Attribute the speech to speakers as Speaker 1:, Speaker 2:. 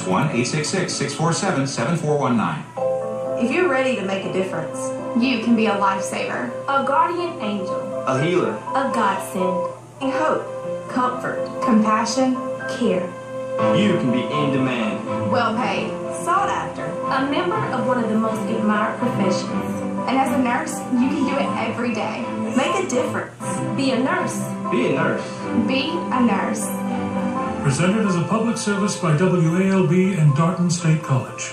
Speaker 1: That's 1 866 647 7419.
Speaker 2: If you're ready to make a difference,
Speaker 3: You can be a lifesaver.
Speaker 2: a guardian angel,
Speaker 4: A healer.
Speaker 2: a godsend, a hope, comfort,
Speaker 3: Compassion,
Speaker 2: care,
Speaker 4: You can be in demand.
Speaker 3: well paid.
Speaker 2: sought after, a member of one of the most admired professions.
Speaker 3: And as a nurse, you can do it every day.
Speaker 2: Make a difference. Be a nurse.
Speaker 4: Be a nurse.
Speaker 3: Be a nurse.
Speaker 5: Presented as a public service by WALB and Darton State College.